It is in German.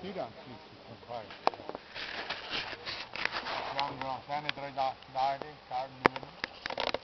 Wieder ein Fließzug von Kreis. Jetzt haben wir drei Lage.